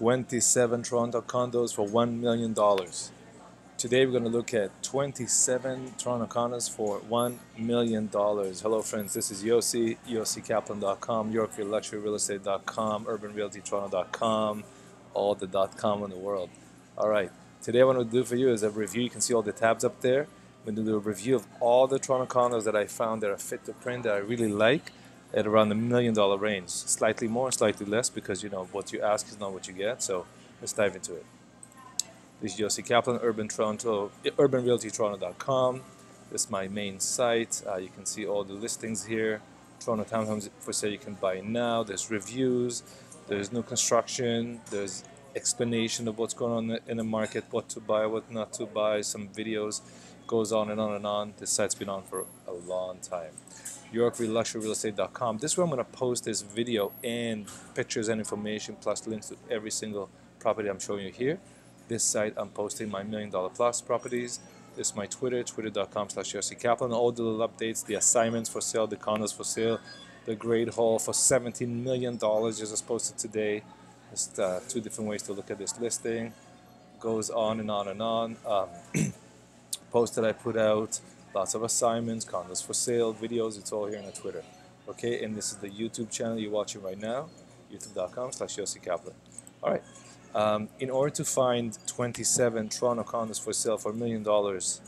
27 Toronto condos for $1 million. Today we're going to look at 27 Toronto condos for $1 million. Hello friends, this is Yossi, yossikaplan.com, YorkvilleLuxuryRealEstate.com, UrbanRealtyToronto.com, all the dot .com in the world. Alright, today what I'm going to do for you is a review. You can see all the tabs up there. I'm going to do a review of all the Toronto condos that I found that are fit to print that I really like at around the million dollar range. Slightly more, slightly less because you know what you ask is not what you get. So let's dive into it. This is Yossi Kaplan, Urban Toronto, UrbanRealtyToronto.com. This is my main site. Uh, you can see all the listings here. Toronto townhomes for sale you can buy now. There's reviews. There's new construction. There's explanation of what's going on in the market, what to buy, what not to buy, some videos. Goes on and on and on. This site's been on for a long time. YorkvilleLuxuryRealEstate.com. This is where I'm going to post this video and pictures and information plus links to every single property I'm showing you here. This site I'm posting my million dollar plus properties. This is my Twitter, twitter.com slash Kaplan. All the little updates, the assignments for sale, the condos for sale, the great haul for $17 million just as posted today. Just uh, two different ways to look at this listing. Goes on and on and on. Um, post that I put out lots of assignments, condos for sale, videos, it's all here on the Twitter. Okay, and this is the YouTube channel you're watching right now, youtube.com slash Yossi Kaplan. All right, um, in order to find 27 Toronto condos for sale for a million dollars,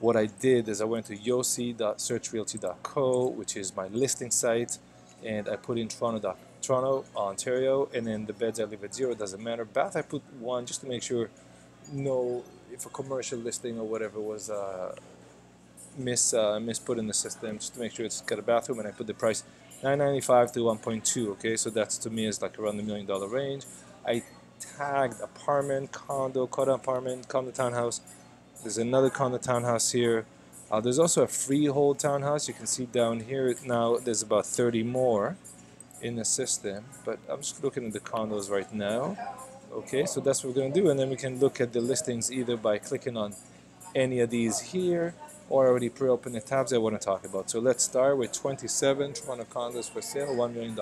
what I did is I went to yossi.searchrealty.co, which is my listing site, and I put in Toronto, Toronto, Ontario, and then the beds I leave at zero, doesn't matter. Bath, I put one just to make sure no, if a commercial listing or whatever was uh, miss uh, miss put in the system just to make sure it's got a bathroom and I put the price 995 to 1.2 okay? So that's to me is like around the million dollar range. I tagged apartment condo condo apartment condo townhouse. There's another condo townhouse here. Uh, there's also a freehold townhouse. You can see down here now there's about 30 more in the system but I'm just looking at the condos right now okay? So that's what we're to do and then we can look at the listings either by clicking on any of these here or already pre-open the tabs I want to talk about. So let's start with 27 Toronto condos for sale, $1 million.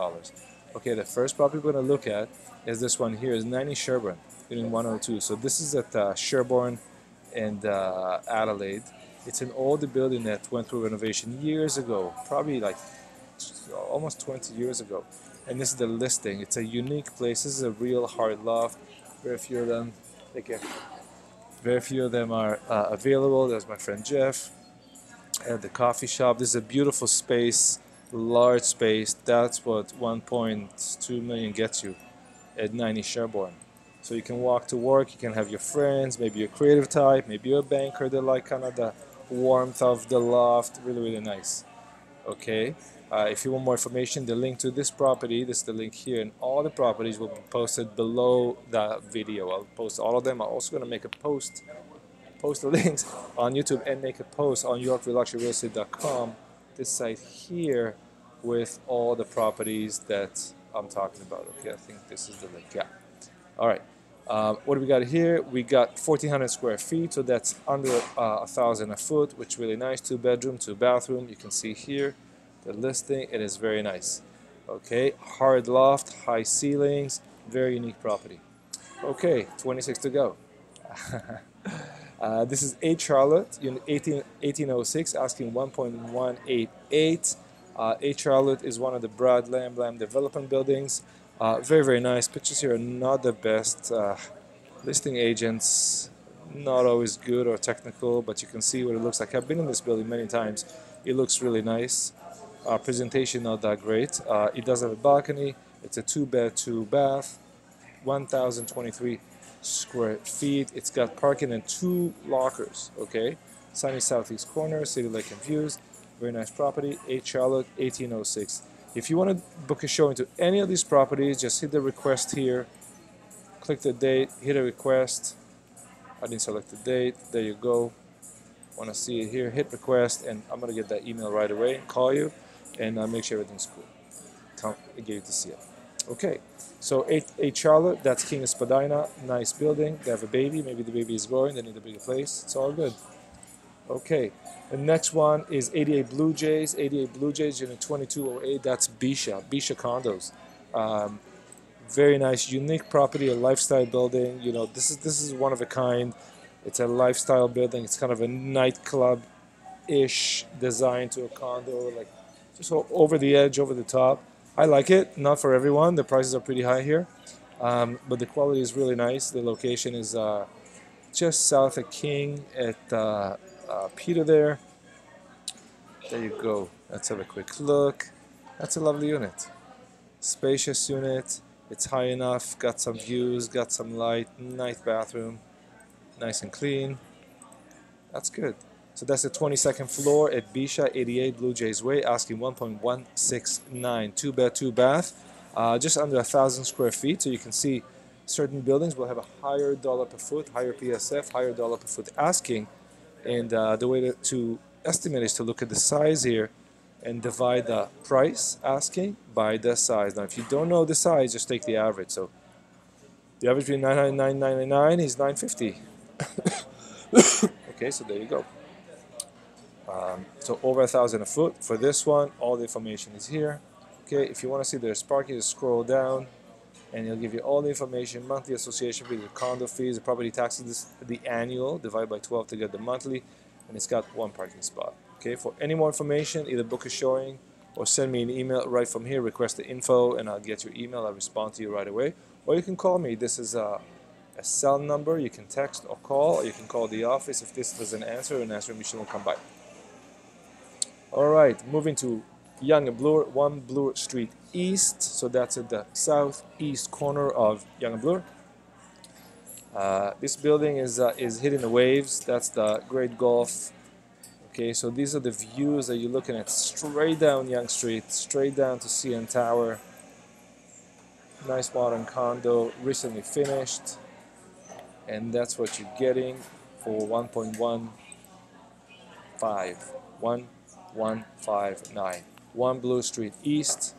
Okay, the first property we're going to look at is this one here, is 90 Sherbourne, in 102. So this is at uh, Sherbourne and uh, Adelaide. It's an older building that went through renovation years ago, probably like almost 20 years ago. And this is the listing. It's a unique place. This is a real hard loft. Very few of them, take care. Very few of them are uh, available. There's my friend Jeff at the coffee shop. This is a beautiful space, large space. That's what 1.2 million gets you at 90 Sherbourne. So you can walk to work, you can have your friends, maybe you're a creative type, maybe you're a banker that like kind of the warmth of the loft. Really, really nice. Okay. Uh, if you want more information, the link to this property, this is the link here, and all the properties will be posted below the video. I'll post all of them. I'm also going to make a post post the links on YouTube and make a post on YorkvilleLuxuryRealEstate.com, this site here with all the properties that I'm talking about. Okay, I think this is the link. Yeah. All right. Um, what do we got here? We got 1,400 square feet, so that's under uh, a thousand a foot, which is really nice. Two bedroom, two bathroom. You can see here the listing. It is very nice. Okay, hard loft, high ceilings, very unique property. Okay, 26 to go. Uh, this is 8 Charlotte, 18, 1806, asking 1.188. Uh, 8 Charlotte is one of the Brad Lamb Lamb development buildings. Uh, very, very nice. Pictures here are not the best. Uh, listing agents, not always good or technical, but you can see what it looks like. I've been in this building many times. It looks really nice. Uh, presentation not that great. Uh, it does have a balcony. It's a two bed, two bath, 1,023 square feet. It's got parking and two lockers, okay? Sunny southeast corner, city lake and views. Very nice property, 8 Charlotte, 1806. If you want to book a show into any of these properties, just hit the request here. Click the date, hit a request. I didn't select the date. There you go. Want to see it here? Hit request, and I'm going to get that email right away. And call you, and uh, make sure everything's cool. Come, get you to see it. Okay, so 8, 8 Charlotte, that's King of Spadina, nice building. They have a baby, maybe the baby is growing, they need a bigger place. It's all good. Okay, the next one is 88 Blue Jays. 88 Blue Jays, unit 2208, that's Bisha, Bisha Condos. Um, Very nice, unique property, a lifestyle building. You know, this is this is one of a kind. It's a lifestyle building. It's kind of a nightclub-ish design to a condo, like just over the edge, over the top. I like it. Not for everyone. The prices are pretty high here, um, but the quality is really nice. The location is uh, just south of King at uh, uh, Peter there. There you go. Let's have a quick look. That's a lovely unit. Spacious unit. It's high enough. Got some views. Got some light. Nice bathroom. Nice and clean. That's good. So that's the 22nd floor at Bisha 88 Blue Jays Way, asking 1.169. Two bed, two bath, uh, just under a thousand square feet. So you can see certain buildings will have a higher dollar per foot, higher PSF, higher dollar per foot asking. And uh, the way to, to estimate is to look at the size here and divide the price asking by the size. Now, if you don't know the size, just take the average. So the average between 999 is 950. okay, so there you go. Um, so over a thousand a foot. For this one, all the information is here. Okay, if you want to see the parking, just scroll down and it'll give you all the information, monthly association fee, the condo fees, the property taxes, the annual, divide by 12 to get the monthly, and it's got one parking spot. Okay, for any more information, either book a showing or send me an email right from here, request the info, and I'll get your email. I'll respond to you right away. Or you can call me. This is a, a cell number. You can text or call, or you can call the office. If this doesn't answer, an answering machine will come by. All right, moving to Bloor, 1 Bloor Street East. So that's at the southeast corner of Bloor. Uh, this building is uh, is hitting the waves. That's the Great Gulf. Okay, so these are the views that you're looking at straight down Yonge Street, straight down to CN Tower. Nice modern condo, recently finished, and that's what you're getting for 1.15. 1 159. 1 Bloor Street East,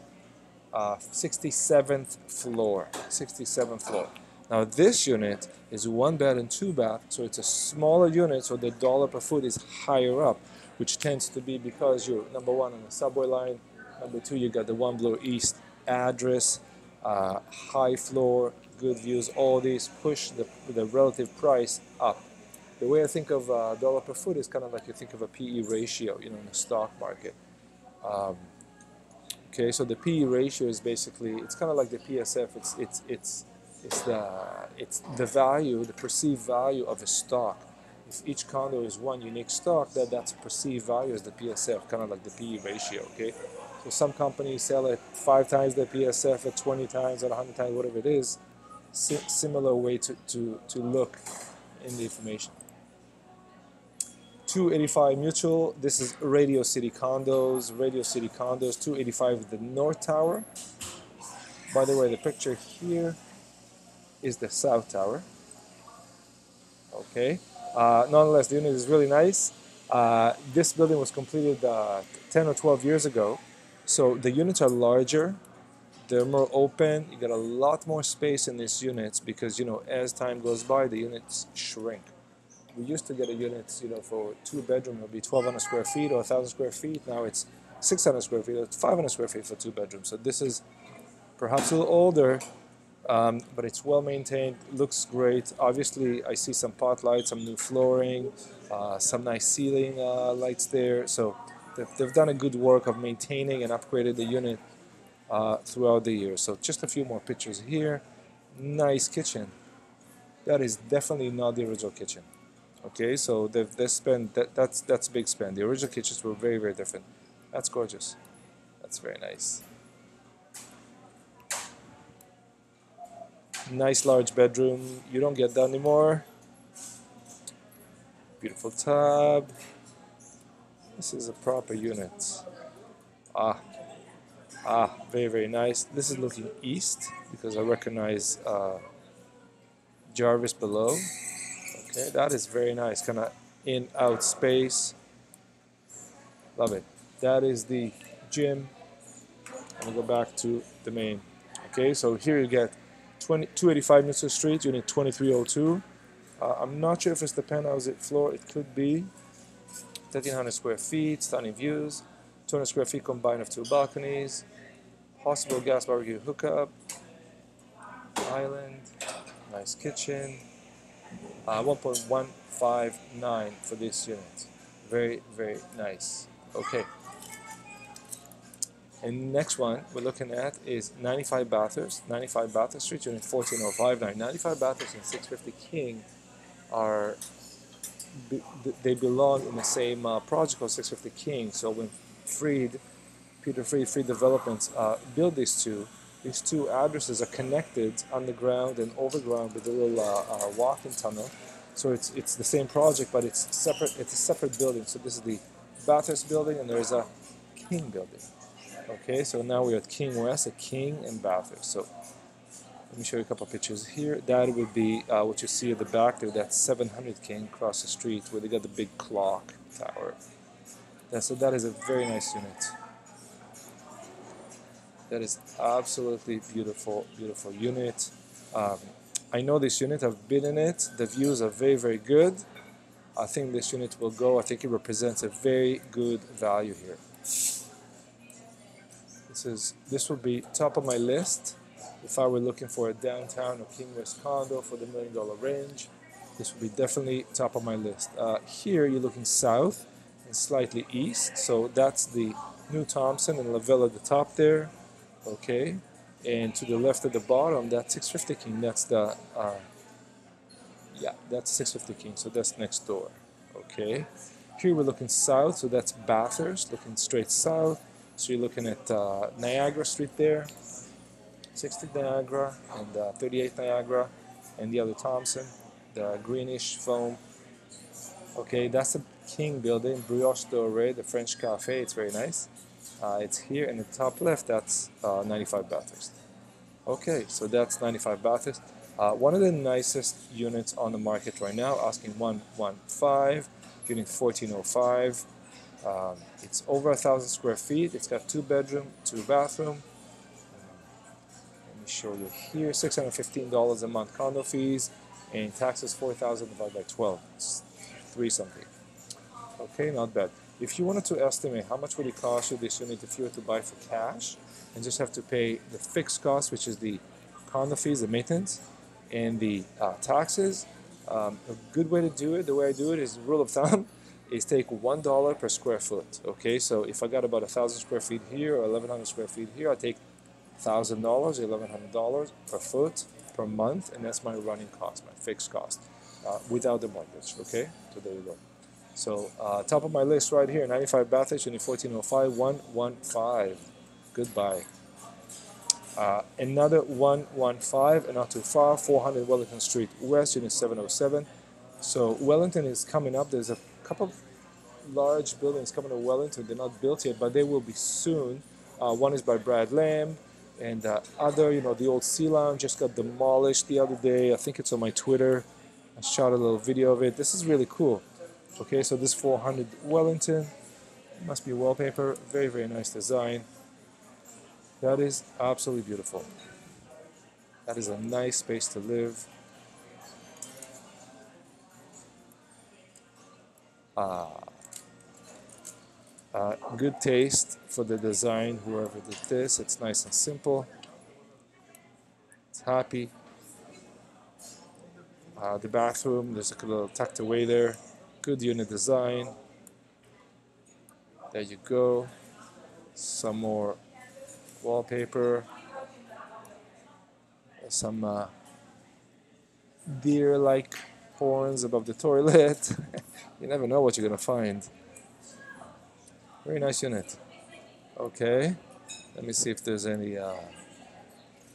uh, 67th floor. 67th floor. Now this unit is one bed and two bath, so it's a smaller unit, so the dollar per foot is higher up, which tends to be because you're number one on the subway line, number two you got the One Bloor East address, uh, high floor, good views. All these push the the relative price up the way I think of uh, dollar per foot is kind of like you think of a PE ratio, you know, in the stock market. Um, okay, so the PE ratio is basically it's kind of like the PSF. It's it's it's it's the it's the value, the perceived value of a stock. If each condo is one unique stock, that that's perceived value as the PSF, kind of like the PE ratio. Okay, so some companies sell at five times the PSF, at 20 times, at 100 times, whatever it is. Si similar way to, to, to look in the information. 285 Mutual. This is Radio City Condos. Radio City Condos. 285 the North Tower. By the way, the picture here is the South Tower. Okay. Uh, nonetheless, the unit is really nice. Uh, this building was completed uh, 10 or 12 years ago. So the units are larger. They're more open. You get a lot more space in these units because, you know, as time goes by, the units shrink we used to get a unit, you know, for two bedroom, it would be 1,200 square feet or 1,000 square feet. Now it's 600 square feet or 500 square feet for two bedrooms. So this is perhaps a little older, um, but it's well maintained, looks great. Obviously, I see some pot lights, some new flooring, uh, some nice ceiling uh, lights there. So they've, they've, done a good work of maintaining and upgraded the unit uh, throughout the year. So just a few more pictures here. Nice kitchen. That is definitely not the original kitchen. Okay, so they've they spent that that's that's big spend. The original kitchens were very very different. That's gorgeous. That's very nice. Nice large bedroom. You don't get that anymore. Beautiful tub. This is a proper unit. Ah, ah, very very nice. This is looking east because I recognize uh, Jarvis below. Okay, that is very nice, kind of in-out space. Love it. That is the gym. I'm gonna go back to the main. Okay, so here you get 20, 285 Mutual Street, unit 2302. Uh, I'm not sure if it's the penthouse floor, it could be. 1300 square feet, stunning views, 200 square feet combined of two balconies, possible gas barbecue hookup, island, nice kitchen. Uh, 1.159 for this unit. Very, very nice. Okay. And next one we're looking at is 95 Bathurst, 95 Bathurst Street, unit 14059. 95 Bathurst and 650 King are they belong in the same uh, project called 650 King. So when Freed, Peter Freed, Freed Developments uh, built these two, these two addresses are connected underground and overground with a little uh, uh, walking tunnel. So it's it's the same project, but it's separate. It's a separate building. So this is the Bathurst building, and there's a King building. Okay, so now we're at King West, a King and Bathurst. So let me show you a couple pictures here. That would be uh, what you see at the back there. That's 700 King across the street where they got the big clock tower. Yeah, so that is a very nice unit. That is absolutely beautiful, beautiful unit. Um, I know this unit. I've been in it. The views are very, very good. I think this unit will go. I think it represents a very good value here. This is this will be top of my list if I were looking for a downtown or King West condo for the million dollar range, this would be definitely top of my list. Uh, here you're looking south and slightly east, so that's the New Thompson and Lavelle at the top there, okay. And to the left at the bottom, that's 650 King. That's the uh, yeah, that's 650 King. So that's next door, okay. Here we're looking south, so that's Bathurst, looking straight south. So you're looking at uh, Niagara Street there. 60 Niagara and uh, 38 Niagara and the other Thompson, the greenish foam. Okay, that's the King building, Brioche Dorée, the French cafe. It's very nice. Uh, it's here in the top left. That's uh, 95 Bathurst. Okay, so that's 95 Bathurst. Uh, one of the nicest units on the market right now, asking 115, getting 1405. Um, it's over a thousand square feet. It's got two bedroom, two bathroom Let me show you here $615 a month condo fees and taxes 4000 divided by 12 it's 3 something okay not bad if you wanted to estimate how much would it cost you this unit if you were to buy for cash and just have to pay the fixed cost which is the condo fees the maintenance and the uh, taxes um, a good way to do it the way I do it is rule of thumb is take one dollar per square foot okay so if I got about a thousand square feet here or 1100 square feet here I take $1,000, $1,100 per foot per month, and that's my running cost, my fixed cost, uh, without the mortgage, okay? So there you go. So uh, top of my list right here, 95 Bathurst, unit 1405, 115. Goodbye. Uh, another 115, and not too far, 400 Wellington Street West, unit 707. So Wellington is coming up. There's a couple large buildings coming to Wellington. They're not built yet, but they will be soon. Uh, one is by Brad Lamb and uh, other, you know, the old C Lounge just got demolished the other day. I think it's on my Twitter. I shot a little video of it. This is really cool. Okay, so this 400 Wellington must be wallpaper. Very, very nice design. That is absolutely beautiful. That is a nice space to live. Ah. Uh, good taste for the design, whoever did this. It's nice and simple. It's happy. Uh, the bathroom, there's a little tucked away there. Good unit design. There you go. Some more wallpaper. Some uh, deer-like horns above the toilet. you never know what you're gonna find. Very nice unit. Okay, let me see if there's any, uh,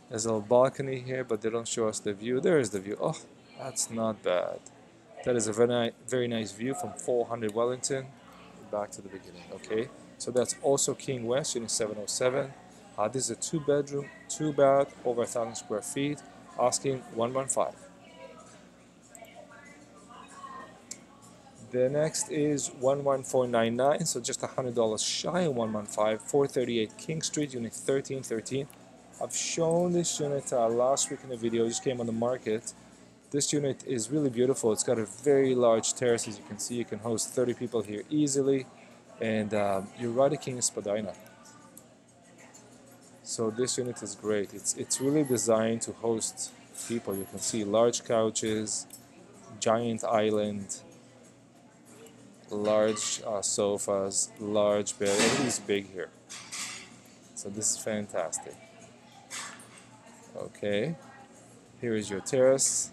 there's a little balcony here, but they don't show us the view. There is the view. Oh, that's not bad. That is a very, very nice view from 400 Wellington. Back to the beginning, okay? So that's also King West, unit 707. Uh, this is a two bedroom, two bath, over a thousand square feet, asking 115. The next is 11499, so just $100 shy of 115, 438 King Street, unit 1313. I've shown this unit uh, last week in the video, it just came on the market. This unit is really beautiful. It's got a very large terrace, as you can see. You can host 30 people here easily, and um, you're right at King Spadina. So this unit is great. It's, it's really designed to host people. You can see large couches, giant island, large uh, sofas, large bed. Everything's big here. So this is fantastic. Okay, here is your terrace.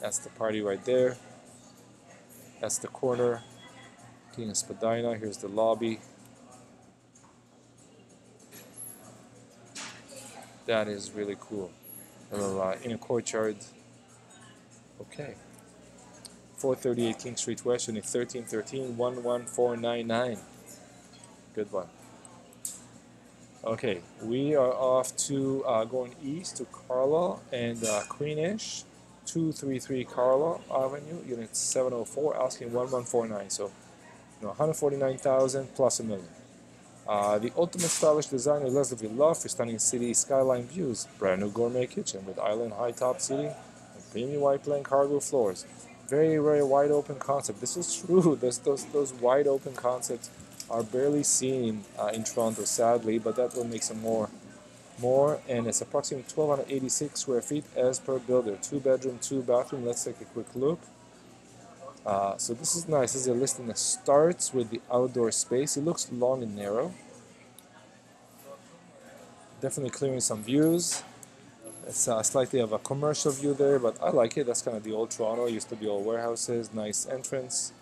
That's the party right there. That's the corner. King Spadina. Here's the lobby. That is really cool. In a uh, inner courtyard. Okay. 438 King Street West, unit 1313 11499. Good one. Okay, we are off to uh, going east to Carlaw and uh, Queenish, 233 Carlaw Avenue, unit 704, asking 1149. So, you know, 149,000 plus a million. Uh, the ultimate stylish designer Leslie Love for stunning city skyline views. Brand new gourmet kitchen with island high top seating and premium white plank cargo floors. Very, very wide open concept. This is true. Those, those, those wide open concepts are barely seen uh, in Toronto, sadly, but that will make some more. More, and it's approximately 1,286 square feet as per builder. Two bedroom, two bathroom. Let's take a quick look. Uh, so this is nice. This is a listing that starts with the outdoor space. It looks long and narrow. Definitely clearing some views. It's uh, slightly of a commercial view there, but I like it. That's kind of the old Toronto. It used to be all warehouses. Nice entrance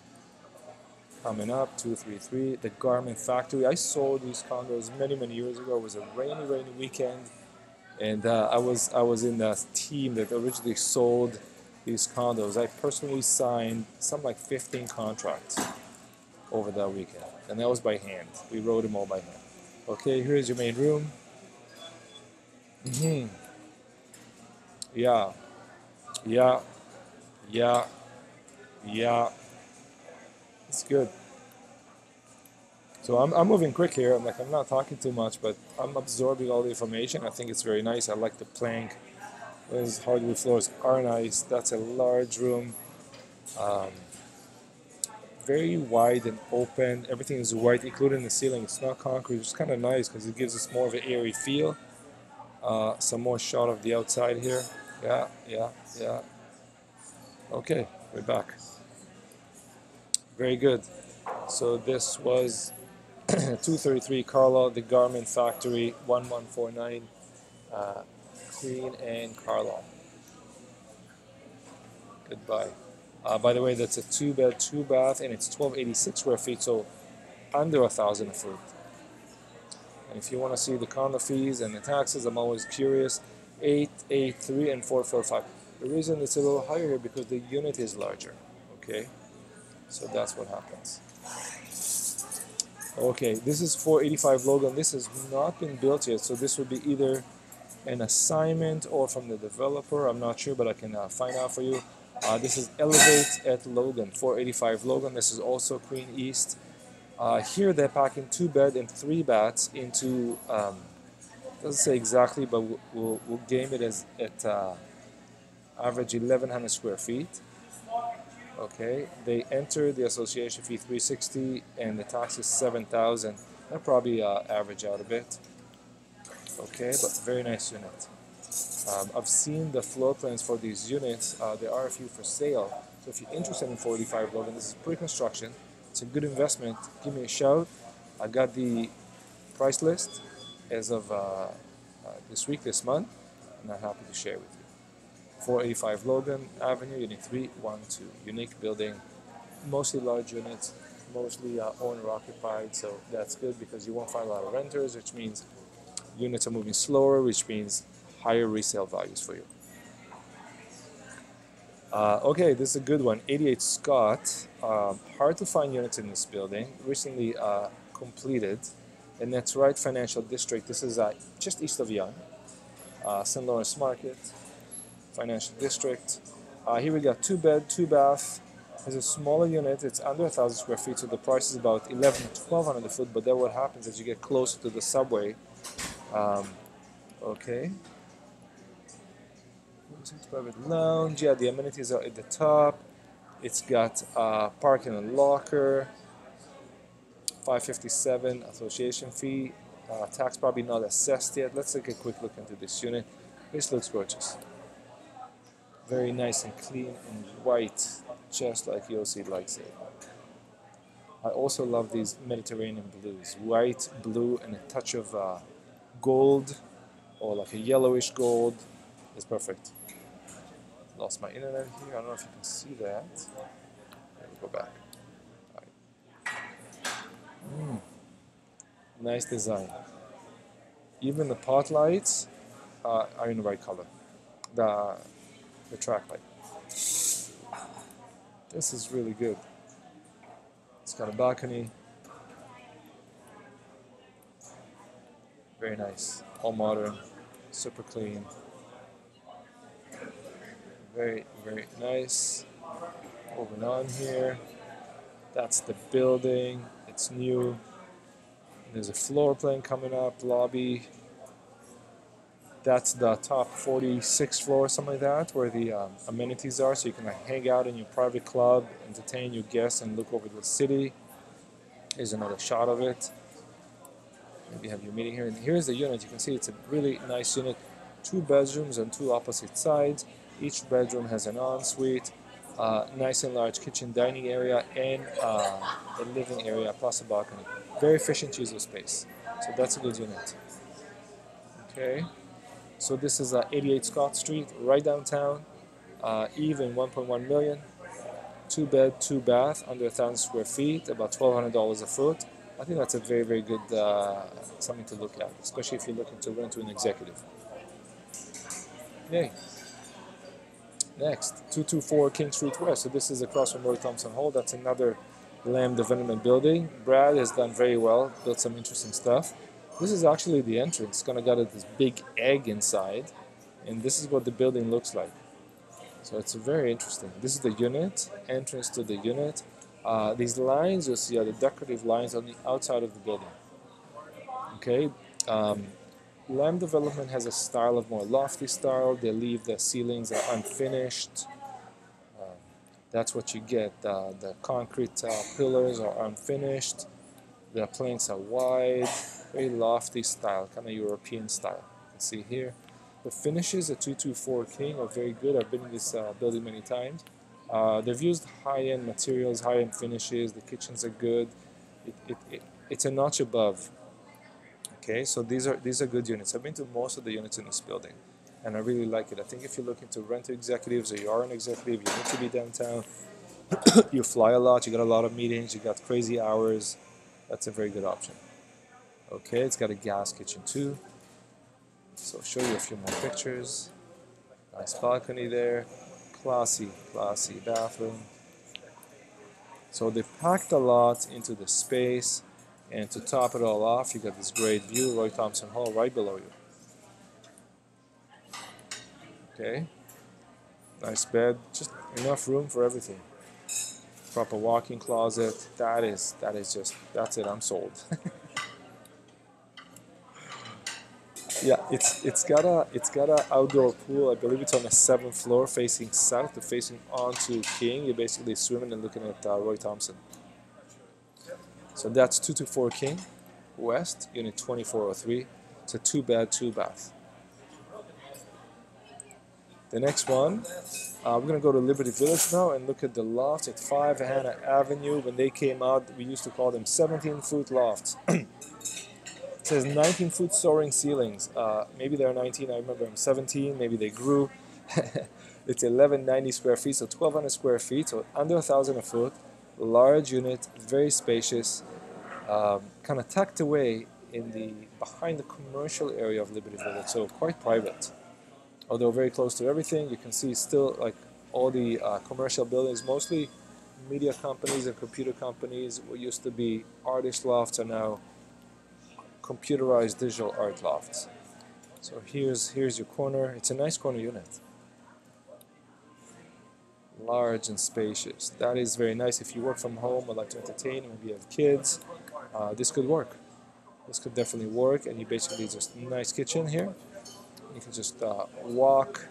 coming up 233 the garment factory. I sold these condos many many years ago. It was a rainy rainy weekend. And uh, i was i was in the team that originally sold these condos i personally signed some like 15 contracts over that weekend. And that was by hand. We wrote them all by hand. Okay here's your main room. Mm-hmm. yeah. Yeah. Yeah. Yeah it's good. So I'm, I'm moving quick here. I'm like I'm not talking too much, but I'm absorbing all the information. I think it's very nice. I like the plank. Those hardwood floors are nice. That's a large room. Um, very wide and open. Everything is white, including the ceiling. It's not concrete. It's kind of nice because it gives us more of an airy feel. Uh, some more shot of the outside here. Yeah, yeah, yeah. Okay, we're back. Very good. So this was 233 Carlaw, the Garment Factory, 1149 uh, Queen and Carlaw. Goodbye. Uh, by the way, that's a two bed, two bath, and it's 1286 square feet, so under a thousand a foot. And if you want to see the condo fees and the taxes, I'm always curious. 883 and 445. The reason it's a little higher here because the unit is larger. Okay. So that's what happens. Okay, this is 485 Logan. This has not been built yet, so this would be either an assignment or from the developer. I'm not sure, but I can uh, find out for you. Uh, this is Elevate at Logan, 485 Logan. This is also Queen East. Uh, here they're packing two bed and three baths into, um, doesn't say exactly, but we'll, we'll, we'll game it as at uh, average 1100 square feet. Okay, they enter the association fee 360 and the tax is 7,000. That probably uh, average out a bit. Okay, but very nice unit. Um, I've seen the floor plans for these units. Uh, there are a few for sale. So if you're interested in 45 Logan, this is pre-construction. It's a good investment. Give me a shout. I got the price list as of uh, uh this week, this month, and I'm happy to share with you. 485 Logan Avenue, Unit 312. Unique building, mostly large units, mostly uh, owner occupied, so that's good because you won't find a lot of renters, which means units are moving slower, which means higher resale values for you. Uh, okay, this is a good one. 88 Scott. Um, hard to find units in this building. Recently uh, completed. And that's right financial district. This is uh, just east of Yonge. Uh, St. Lawrence Market financial district. Uh, here we got two bed, two bath. It's a smaller unit. It's under a thousand square feet, so the price is about 11, 1200 a foot. But then what happens as you get closer to the subway? Um, okay. Private lounge. Yeah, the amenities are at the top. It's got uh, parking and locker. 557 association fee. Uh, tax probably not assessed yet. Let's take a quick look into this unit. This looks gorgeous. Very nice and clean and white, just like Yossi likes it. I also love these Mediterranean blues. White, blue, and a touch of uh, gold or like a yellowish gold is perfect. Lost my internet here. I don't know if you can see that. Let me go back. Mm. Nice design. Even the pot lights uh, are in the right color. The the track light. This is really good. It's got a balcony. Very nice. All modern. Super clean. Very, very nice. Moving on here. That's the building. It's new. There's a floor plan coming up, lobby. That's the top 46 floor, or something like that, where the um, amenities are. So you can like, hang out in your private club, entertain your guests, and look over the city. Here's another shot of it. Maybe have your meeting here. And here's the unit. You can see it's a really nice unit. Two bedrooms on two opposite sides. Each bedroom has an ensuite, uh, nice and large kitchen dining area, and uh, a living area plus a balcony. Very efficient use of space. So that's a good unit. Okay. So this is uh, 88 Scott Street, right downtown. Uh, even 1.1 million, two bed, two bath, under thousand square feet, about $1,200 a foot. I think that's a very, very good uh, something to look at, especially if you're looking to rent to an executive. Yay. Next, 224 King Street West. So this is across from Roy Thomson Hall. That's another Lamb development building. Brad has done very well, built some interesting stuff. This is actually the entrance. It's gonna got this big egg inside, and this is what the building looks like. So it's very interesting. This is the unit, entrance to the unit. Uh, these lines you see are the decorative lines on the outside of the building. Okay, um, Lamb Development has a style of more lofty style. They leave the ceilings unfinished. Um, that's what you get. Uh, the concrete uh, pillars are unfinished. The planks are wide, very lofty style, kind of European style. You can see here. The finishes at 224 King are very good. I've been in this uh, building many times. Uh, they've used high-end materials, high-end finishes. The kitchens are good. It, it, it, it's a notch above Okay, so these are these are good units. I've been to most of the units in this building, and I really like it. I think if you're looking to rent to executives or you are an executive, you need to be downtown. you fly a lot, you got a lot of meetings, you got crazy hours. That's a very good option. Okay, it's got a gas kitchen too. So I'll show you a few more pictures. Nice balcony there. Classy, classy bathroom. So they packed a lot into the space. And to top it all off, you got this great view, Roy Thomson Hall, right below you. Okay, nice bed, just enough room for everything. Proper walk-in closet. That is, that is just, that's it. I'm sold. yeah, it's it's got a it's got a outdoor pool. I believe it's on the seventh floor, facing south, facing onto King. You're basically swimming and looking at uh, Roy Thomson. So that's 224 King West, unit 2403. It's a two bed, two bath. The next one, uh, we're going to go to Liberty Village now and look at the lofts at 5 Hannah Avenue. When they came out, we used to call them 17 foot lofts. it says 19 foot soaring ceilings. Uh, maybe they're 19, I remember I'm 17, maybe they grew. it's 1190 square feet, so 1200 square feet, so under a thousand a foot large unit, very spacious, um, kind of tucked away in the behind the commercial area of Liberty Village, so quite private. Although very close to everything, you can see still like all the uh, commercial buildings, mostly media companies and computer companies. What used to be artist lofts are now computerized digital art lofts. So here's here's your corner. It's a nice corner unit large and spacious. That is very nice. If you work from home or like to entertain, maybe you have kids, uh, this could work. This could definitely work. And you basically just nice kitchen here. You can just uh, walk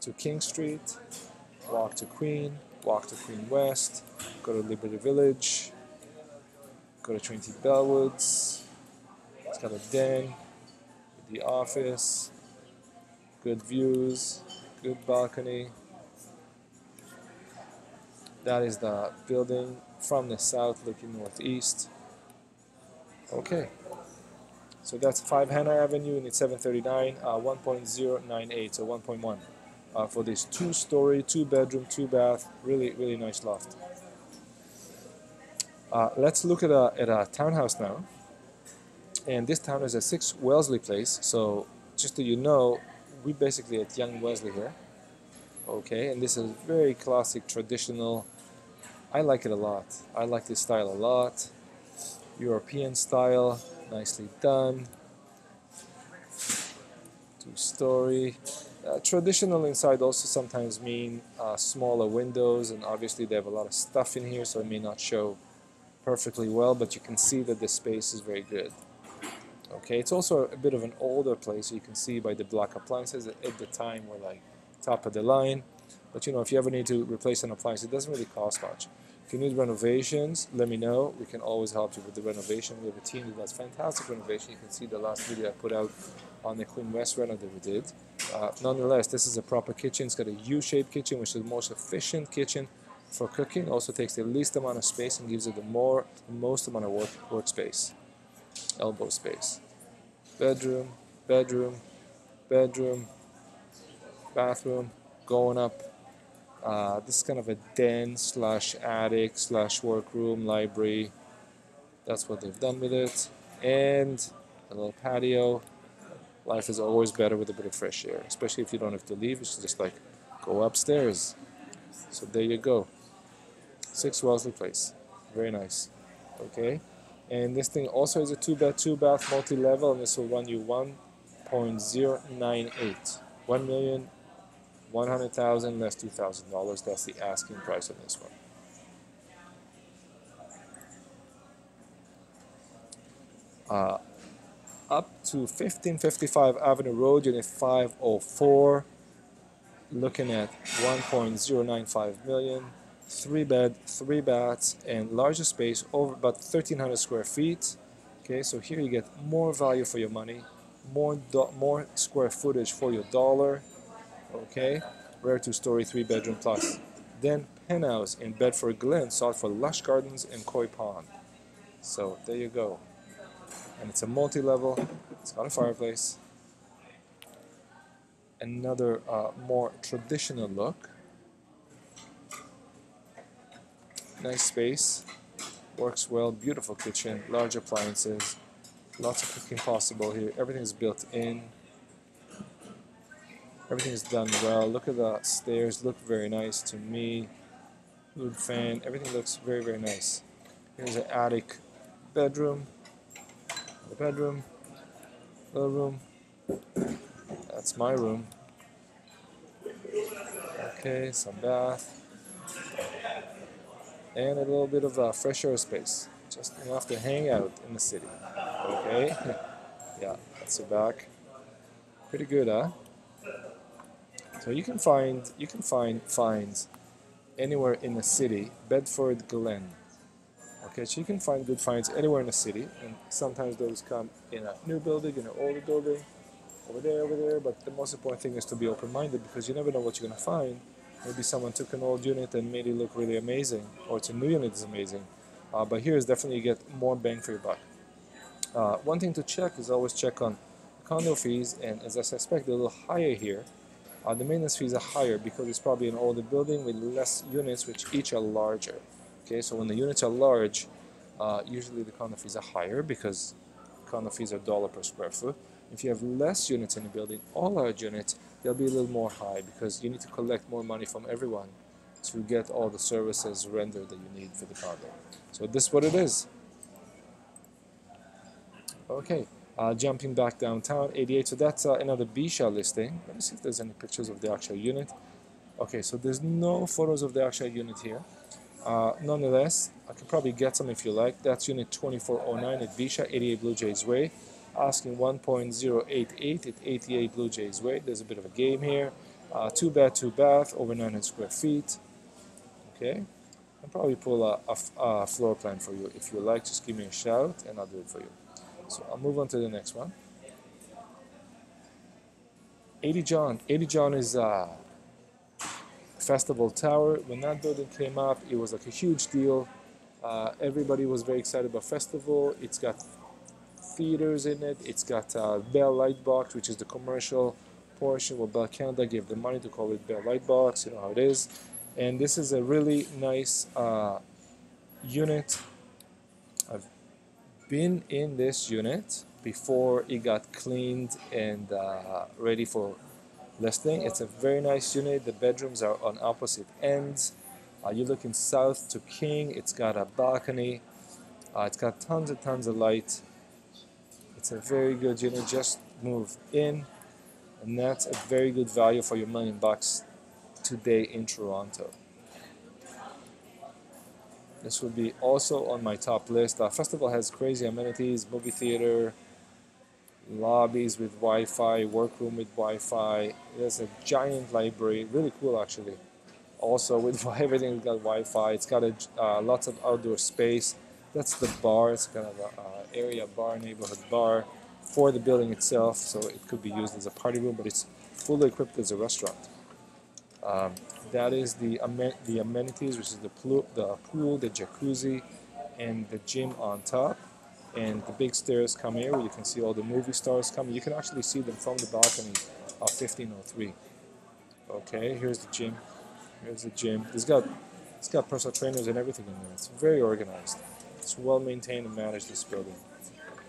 to King Street, walk to Queen, walk to Queen West, go to Liberty Village, go to Trinity Bellwoods. It's got a den, the office, good views, good balcony. That is the building from the south looking northeast. Okay. So that's 5 Hannah Avenue and it's 739, uh, 1.098, so 1.1 uh, for this two-story, two-bedroom, two-bath, really, really nice loft. Uh, let's look at a, at a townhouse now. And this town is a 6 Wellesley Place, so just so you know, we basically at Yonge Wellesley here. Okay, and this is very classic, traditional. I like it a lot. I like this style a lot. European style, nicely done. Two-story. Uh, traditional inside also sometimes mean uh, smaller windows and obviously they have a lot of stuff in here so it may not show perfectly well but you can see that the space is very good. Okay, it's also a bit of an older place you can see by the black appliances at the time were like top of the line but you know if you ever need to replace an appliance it doesn't really cost much. If you need renovations, let me know. We can always help you with the renovation. We have a team that does fantastic renovation. You can see the last video I put out on the Queen West reno that we did. Uh, nonetheless, this is a proper kitchen. It's got a U-shaped kitchen, which is the most efficient kitchen for cooking. Also takes the least amount of space and gives it the more, the most amount of work workspace, elbow space. Bedroom, bedroom, bedroom, bathroom, going up uh, this is kind of a den slash attic slash workroom library. That's what they've done with it. And a little patio. Life is always better with a bit of fresh air, especially if you don't have to leave. It's just like go upstairs. So there you go. Six Wellesley Place. Very nice. Okay. And this thing also is a two bed, two bath, multi level, and this will run you 1.098. 1 million 100,000 less $2,000. That's the asking price on this one. Uh, up to 1555 Avenue Road, Unit 504, looking at 1.095 million, three bed, three baths, and larger space over about 1,300 square feet. Okay, so here you get more value for your money, more more square footage for your dollar okay? Rare two-story, three-bedroom plus. Then penthouse in Bedford Glen sought for lush gardens and koi pond. So there you go. And it's a multi-level. It's got a fireplace. Another uh, more traditional look. Nice space. Works well. Beautiful kitchen. Large appliances. Lots of cooking possible here. Everything is built in. Everything's done well. Look at the stairs, look very nice to me. Wood fan, everything looks very, very nice. Here's an attic bedroom. The bedroom, little room. That's my room. Okay, some bath. And a little bit of a fresh air space. Just enough to hang out in the city. Okay? yeah, that's the back. Pretty good, huh? So you can find you can find finds anywhere in the city, Bedford Glen. Okay, so you can find good finds anywhere in the city, and sometimes those come in a new building, in an older building, over there, over there. But the most important thing is to be open-minded because you never know what you're gonna find. Maybe someone took an old unit and made it look really amazing, or it's a new unit is amazing. Uh, but here is definitely you get more bang for your buck. Uh, one thing to check is always check on condo fees, and as I suspect they're a little higher here uh, the maintenance fees are higher because it's probably an older building with less units which each are larger. Okay, so when the units are large, uh, usually the condo fees are higher because condo fees are dollar per square foot. If you have less units in the building, all large units, they'll be a little more high because you need to collect more money from everyone to get all the services rendered that you need for the condo. So this is what it is. Okay. Uh, jumping back downtown, 88. So that's uh, another Bisha listing. Let me see if there's any pictures of the actual unit. Okay, so there's no photos of the actual unit here. Uh, nonetheless, I could probably get some if you like. That's unit 2409 at Bisha, 88 Blue Jays Way. Asking 1.088 at 88 Blue Jays Way. There's a bit of a game here. Uh, two bed, two bath, over 900 square feet. Okay, I'll probably pull a, a, a floor plan for you. If you like, just give me a shout and I'll do it for you. So I'll move on to the next one. 80 John. 80 John is a Festival Tower. When that building came up, it was like a huge deal. Uh, everybody was very excited about Festival. It's got theaters in it. It's got uh, Bell Lightbox, which is the commercial portion where Bell Canada gave the money to call it Bell Lightbox. You know how it is. And this is a really nice uh, unit. I've been in this unit before it got cleaned and uh, ready for listing. It's a very nice unit. The bedrooms are on opposite ends. Uh, you're looking south to King. It's got a balcony. Uh, it's got tons and tons of light. It's a very good unit. Just moved in, and that's a very good value for your million bucks today in Toronto. This would be also on my top list. Uh, festival has crazy amenities, movie theater, lobbies with Wi-Fi, workroom with Wi-Fi. There's a giant library, really cool actually. Also with everything's got Wi-Fi. It's got a, uh, lots of outdoor space. That's the bar. It's kind of an uh, area bar, neighborhood bar for the building itself. So it could be used as a party room, but it's fully equipped as a restaurant. Um, that is the amen the amenities, which is the pool, the pool, the jacuzzi, and the gym on top and the big stairs come here where you can see all the movie stars coming. You can actually see them from the balcony of 1503. Okay, here's the gym. Here's the gym. It's got it's got personal trainers and everything in there. It's very organized. It's well maintained and managed this building.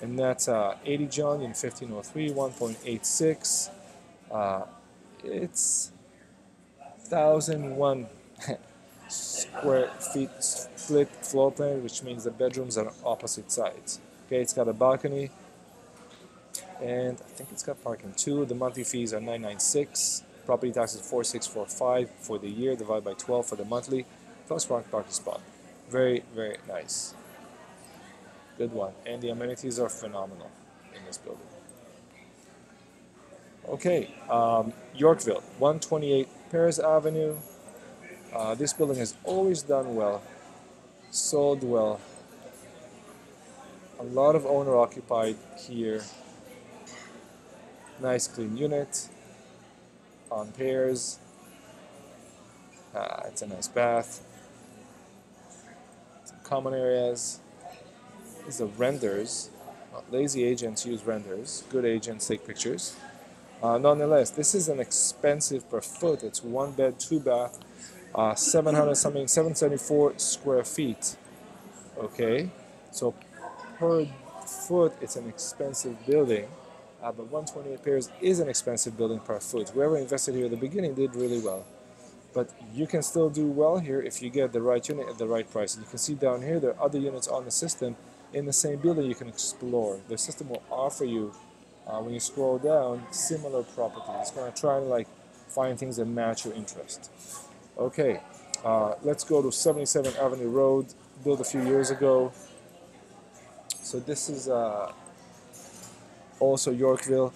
And that's uh, 80 John in 1503, 1.86. Uh, it's 1001 square feet split floor plan, which means the bedrooms are opposite sides. Okay, it's got a balcony, and I think it's got parking too. The monthly fees are 996. Property taxes 4645 for the year, divided by 12 for the monthly, plus park parking spot. Very, very nice. Good one. And the amenities are phenomenal in this building. Okay, um, Yorkville, 128 Pears Avenue. Uh, this building has always done well, sold well, a lot of owner occupied here. Nice clean unit on Pears. Uh, it's a nice bath. Some common areas. These the renders. Uh, lazy agents use renders. Good agents take pictures. Uh, nonetheless, this is an expensive per foot. It's one bed, two bath, uh, 700 something, 774 square feet. Okay, so per foot, it's an expensive building. Uh, but 128 Pears is an expensive building per foot. Whoever invested here at the beginning did really well. But you can still do well here if you get the right unit at the right price. And you can see down here there are other units on the system in the same building you can explore. The system will offer you, uh, when you scroll down, similar properties. It's going to try and like find things that match your interest. Okay, uh, let's go to 77 Avenue Road, built a few years ago. So this is uh, also Yorkville.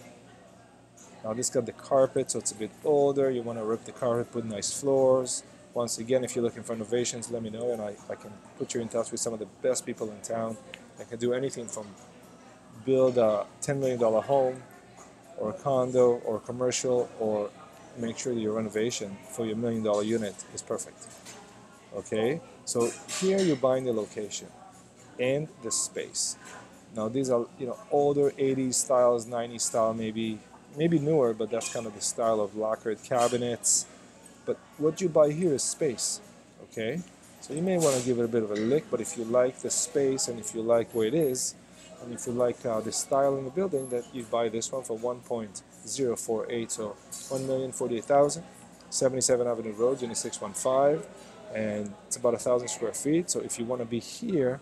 Now this got the carpet, so it's a bit older. You want to rip the carpet, put nice floors. Once again, if you're looking for innovations, let me know, and I, I can put you in touch with some of the best people in town. I can do anything from build a $10 million home, or a condo, or commercial, or make sure that your renovation for your million dollar unit is perfect. Okay, so here you're buying the location and the space. Now these are you know older 80s styles, 90s style maybe, maybe newer, but that's kind of the style of lacquered cabinets. But what you buy here is space, okay? So you may want to give it a bit of a lick, but if you like the space and if you like where it is, and if you like uh, the style in the building, that you buy this one for 1.048, so 1,048,000, 77 Avenue Road, Unit 615, and it's about a thousand square feet. So if you want to be here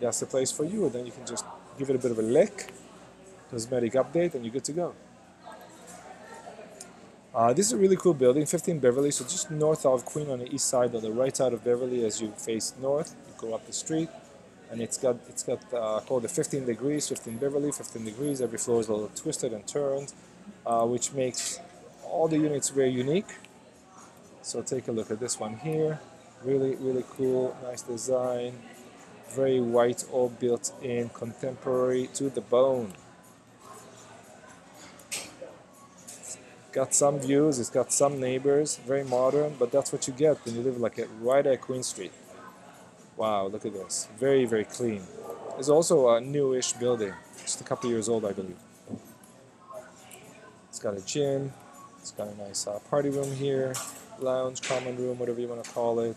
that's the place for you. And then you can just give it a bit of a lick, cosmetic update, and you're good to go. Uh, this is a really cool building, 15 Beverley, so just north of Queen on the east side, on the right side of Beverley as you face north, you go up the street, and it's got it's got uh, called the 15 degrees, 15 Beverley, 15 degrees. Every floor is a little twisted and turned, uh, which makes all the units very unique. So take a look at this one here, really really cool, nice design very white, all built in, contemporary to the bone. Got some views, it's got some neighbors, very modern, but that's what you get when you live like at, right at Queen Street. Wow, look at this. Very, very clean. It's also a newish building, just a couple years old, I believe. It's got a gym, it's got a nice uh, party room here, lounge, common room, whatever you want to call it,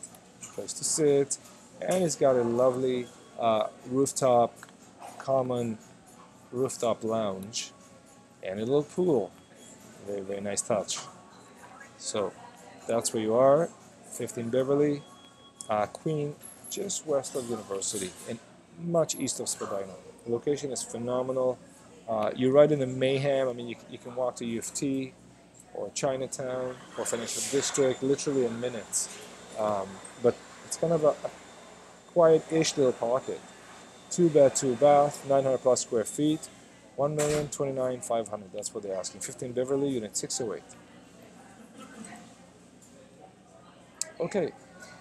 place to sit, and it's got a lovely uh, rooftop, common rooftop lounge, and a little pool. Very, very nice touch. So that's where you are, 15 Beverley, uh, Queen, just west of University, and much east of Spadina. The location is phenomenal. Uh, you're right in the mayhem. I mean, you, you can walk to U of T or Chinatown or Financial District literally in minutes. Um, but it's kind of a, a quiet-ish little pocket. Two bed, two bath, 900 plus square feet, 1,029,500. That's what they're asking. 15 Beverley, unit 608. Okay,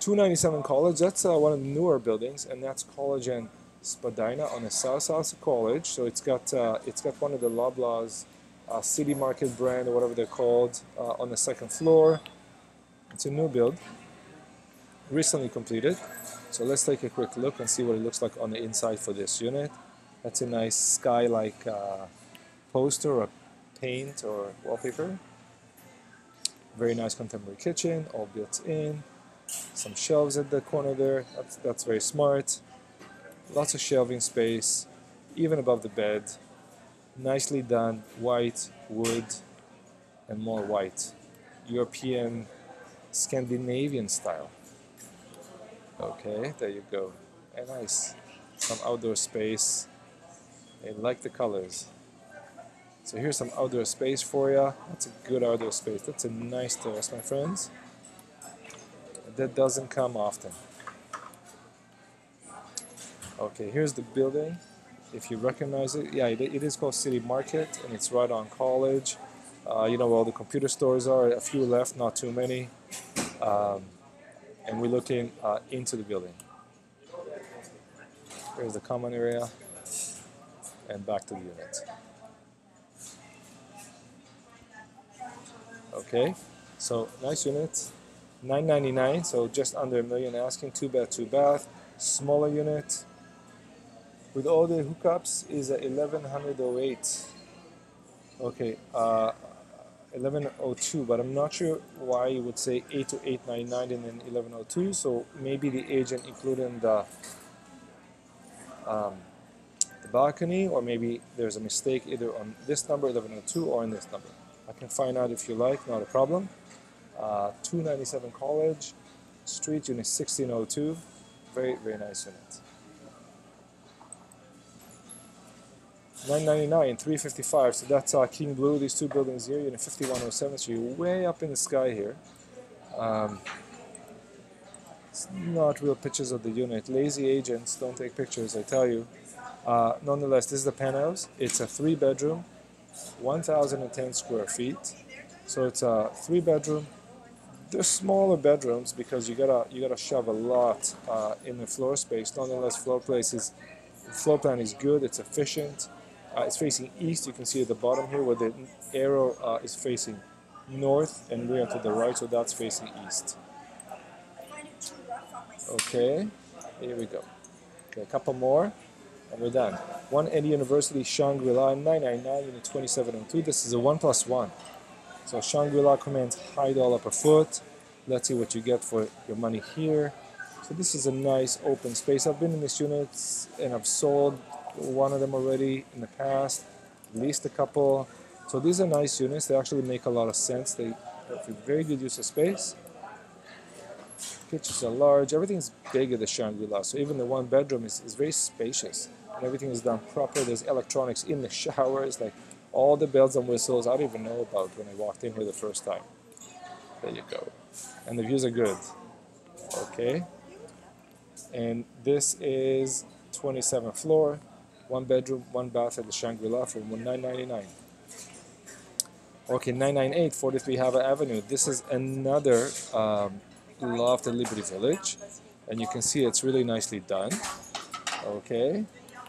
297 College. That's uh, one of the newer buildings, and that's College and Spadina on the south side of College. So it's got uh, it's got one of the Loblaws uh, City Market brand or whatever they're called uh, on the second floor. It's a new build, recently completed. So let's take a quick look and see what it looks like on the inside for this unit. That's a nice sky-like uh, poster or paint or wallpaper. Very nice contemporary kitchen, all built in. Some shelves at the corner there, that's, that's very smart. Lots of shelving space, even above the bed. Nicely done, white, wood, and more white. European, Scandinavian style. Okay, there you go. And nice. Some outdoor space. I like the colors. So here's some outdoor space for you. That's a good outdoor space. That's a nice terrace, my friends. That doesn't come often. Okay, here's the building. If you recognize it, yeah, it, it is called City Market, and it's right on College. Uh, you know where all the computer stores are. A few left, not too many. Um, and we're looking uh, into the building. Here's the common area, and back to the unit. Okay, so nice unit, 999, so just under a million asking, two bed, two bath, smaller unit, with all the hookups is a 1108 okay uh, 1102 but I'm not sure why you would say 8 to 899 and then 1102 so maybe the agent included the um, balcony or maybe there's a mistake either on this number 1102 or in this number I can find out if you like not a problem uh, 297 College Street unit 1602 very very nice unit 999, 355. So that's uh, King Blue. These two buildings here. Unit 5107. So you're way up in the sky here. Um, it's not real pictures of the unit. Lazy agents don't take pictures, I tell you. Uh, nonetheless, this is the penthouse. It's a three bedroom, 1,010 square feet. So it's a three bedroom. They're smaller bedrooms because you gotta you gotta shove a lot uh, in the floor space. Nonetheless, floor place is floor plan is good. It's efficient. Uh, it's facing east. You can see at the bottom here where the arrow uh, is facing north and we are to the right, so that's facing east. Okay, here we go. Okay, a couple more and we're done. 180 University Shangri-La 999 unit 2702. This is a 1 plus 1. So Shangri-La commands high dollar per foot. Let's see what you get for your money here. So this is a nice open space. I've been in this unit and I've sold one of them already in the past, at least a couple. So these are nice units. They actually make a lot of sense. They have a very good use of space. Kitchens are large. Everything's big at the Shangri-La. So even the one bedroom is, is very spacious. And everything is done proper. There's electronics in the showers, like all the bells and whistles I didn't even know about when I walked in here the first time. There you go. And the views are good. Okay. And this is 27th floor one bedroom, one bath at the Shangri-La for 999 Okay, 998 43 Hanna Avenue. This is another um, loft at Liberty Village, and you can see it's really nicely done. Okay,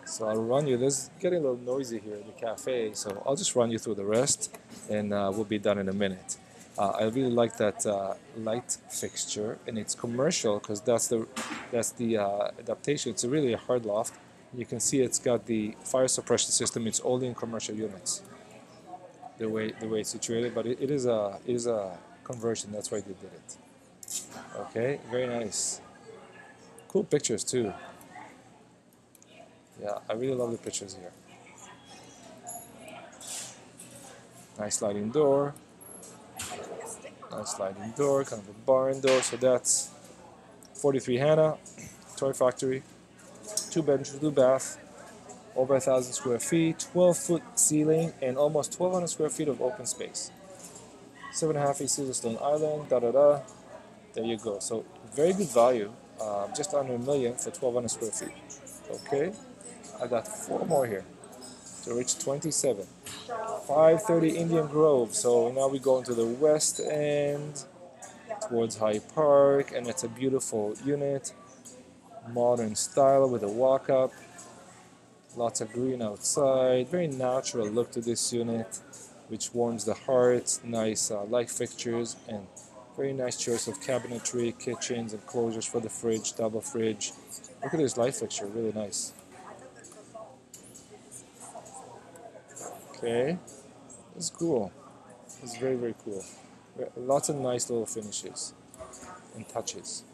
So I'll run you. This getting a little noisy here in the cafe, so I'll just run you through the rest, and uh, we'll be done in a minute. Uh, I really like that uh, light fixture, and it's commercial because that's the that's the uh, adaptation. It's really a hard loft. You can see it's got the fire suppression system. It's only in commercial units. The way the way it's situated, but it, it is a it is a conversion. That's why they did it. Okay, very nice. Cool pictures too. Yeah, I really love the pictures here. Nice sliding door. Nice sliding door, kind of a barn door. So that's 43 Hanna, Toy Factory. Two bedroom, two bath, over a thousand square feet, 12 foot ceiling, and almost 1200 square feet of open space. Seven and a half feet Silestone Island, da da da. There you go. So very good value, uh, just under a million for 1200 square feet. Okay. I got four more here to reach 27. 530 Indian Grove. So now we go into the west end towards High Park, and it's a beautiful unit, modern style with a walk up. Lots of green outside. Very natural look to this unit, which warms the heart. Nice uh, light fixtures and very nice choice of cabinetry, kitchens, and closures for the fridge, double fridge. Look at this light fixture, really nice. Okay, it's cool. It's very, very cool. Lots of nice little finishes and touches.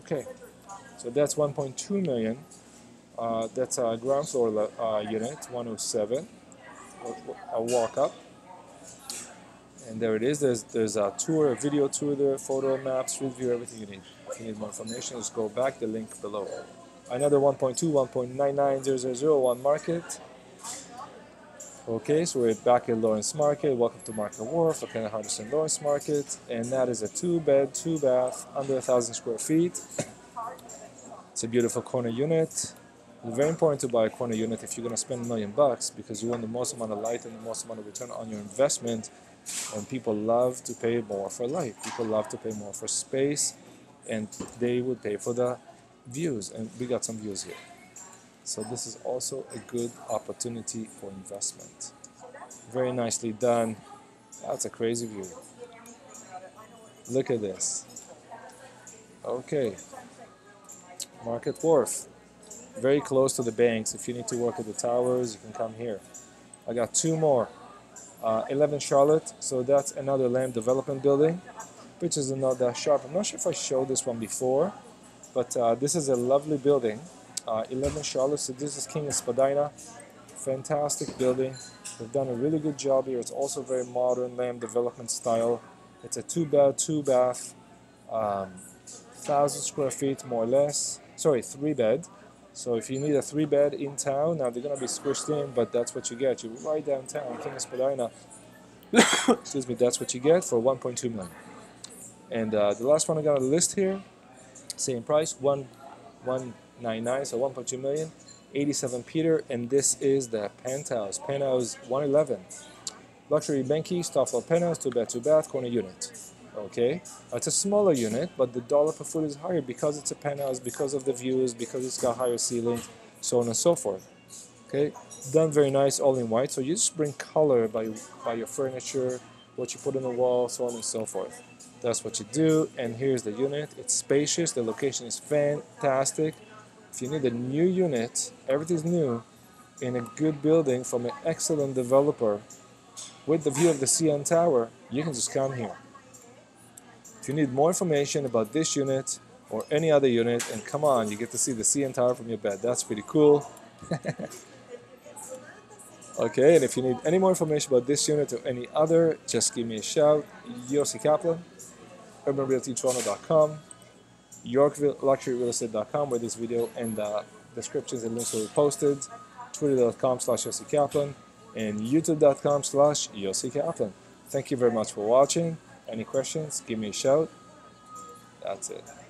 Okay, so that's 1.2 million. Uh, that's a ground floor uh, unit, 107. A walk up. And there it is. There's there's a tour, a video tour there, photo maps, street view, everything you need. If you need more information, just go back the link below another 1.2, 1.99001 market. Okay, so we're back at Lawrence Market. Welcome to Market Wharf, at Hardison Lawrence Market. And that is a two bed, two bath, under a thousand square feet. It's a beautiful corner unit. It's very important to buy a corner unit if you're going to spend a million bucks because you want the most amount of light and the most amount of return on your investment. And people love to pay more for light. People love to pay more for space, and they would pay for the views and we got some views here. So this is also a good opportunity for investment. Very nicely done. That's a crazy view. Look at this. Okay. Market wharf very close to the banks. If you need to work at the towers you can come here. I got two more. Uh, 11 Charlotte. So that's another Lamb Development building which is not that sharp I'm not sure if I showed this one before but uh, this is a lovely building, uh, 11 Charlotte. So this is King of Spadina. Fantastic building. They've done a really good job here. It's also very modern Lamb Development style. It's a two bed, two bath, um, thousand square feet more or less. Sorry, three bed. So if you need a three bed in town, now they're gonna be squished in, but that's what you get. You're right downtown, King of Spadina. Excuse me, that's what you get for 1.2 million. And uh, the last one I got on the list here same price, one, 199, so 1.2 million, 87 Peter, and this is the penthouse, penthouse 111. Luxury Benki, floor penthouse, two bed, two bath, corner unit. Okay, uh, it's a smaller unit, but the dollar per foot is higher because it's a penthouse, because of the views, because it's got higher ceilings, so on and so forth. Okay, done very nice, all in white. So you just bring color by by your furniture, what you put on the wall, so on and so forth. That's what you do. And here's the unit. It's spacious. The location is fantastic. If you need a new unit, everything's new, in a good building from an excellent developer with the view of the CN Tower, you can just come here. If you need more information about this unit or any other unit, and come on, you get to see the CN Tower from your bed. That's pretty cool. okay, and if you need any more information about this unit or any other, just give me a shout. Yossi Kaplan, urbanrealtytoronto.com, yorkluxuryrealestate.com where this video and uh, descriptions and links will be posted, twitter.com slash Yossi Kaplan, and youtube.com slash Yossi Kaplan. Thank you very much for watching. Any questions, give me a shout. That's it.